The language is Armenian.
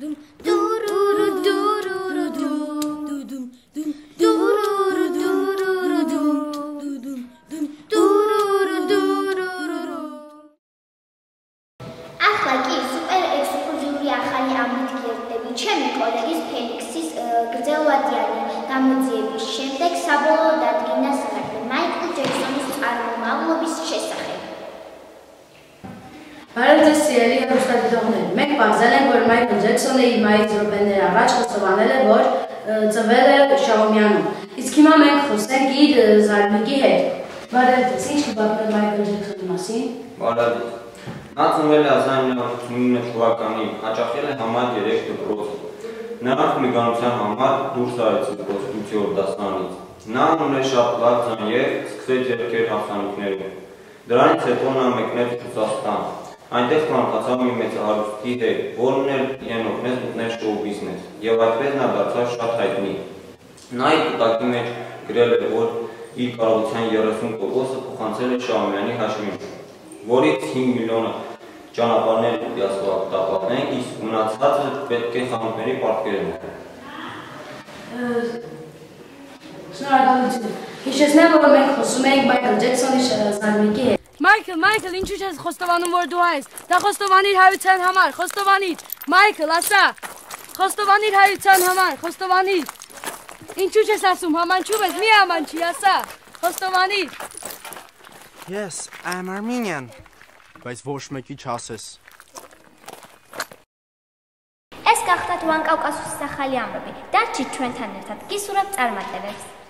დუდუმ დურურუ დურურუ დუდუმ დუდუმ დურურუ დურურუ დუდუმ დუდუმ დურურუ დურურუ. ახლა კი სუპერ ექსკლუზიური ახალი ამოდგენდები ჩემი კოლეგის ფენიქსის გრძელვადიანი გამოძიების შემდეგ საბოლოო დადგინა საქმე. მაიკლ ჯექსონის წარმომავლობის შესახებ. ბარათესიელი რუსეთის 50 էի մայից րոպեներ առաջ խոստովանել է, որ ծվել է Շահումյանում։ Իսկ հիմա մենք խոսենք իր զարմիկի հետ։ Բարև ձեզ, ինչ կպատմել Մայքլ Ջեքսոնի մասին։ Բարև Նա ծնվել է 1959 թվականին, հաճախել է համար 3 դպրոց։ Նրանք միգանության համար դուրս արեց դպրոցի դասանից։ Նա ուներ շատ լավ ձայն եւ սկսեց երկեր հասանիքներում։ Դրանից հետո նա մեկնեց Ռուսաստան, Այնտեղ ծանոթացավ մի մեծ հարուստի հետ, որն էլ իրեն օգնեց մտնել շոու բիզնես, եւ այդպես նա դարձավ շատ հայտնի։ Նա իր կտակի մեջ գրել է, որ իր կարողության 30%-ը փոխանցել է Շահումյանի հաշվին, որից 5 միլիոնը ճանապարհներ պիտի ասֆալտապատեն, իսկ մնացածը պետք է խանութների պարտքեր Շնորհակալություն։ Հիշեցնեմ, որ մենք խոսում ենք Մայքլ Ջեքսոնի զարմիկի հետ։ Մայքլ, Մայքլ, ինչու չես խոստովանում, որ դու հայ ես։ Դա խոստովանիր հայության համար, խոստովանիր։ Մայքլ, ասա։ Խոստովանիր հայության համար, խոստովանիր։ Ինչու չես ասում, համանչում ես, մի համանչի, ասա։ Խոստովանիր։ Yes, I am Armenian. Բայց ոչ մեկի չասես։ Այս կախտատուան Կავկասուս սախալի ամրոպի, դա չի չուեն թաներթատ, կիսուրապ ծարմատևես։ Դուրուրը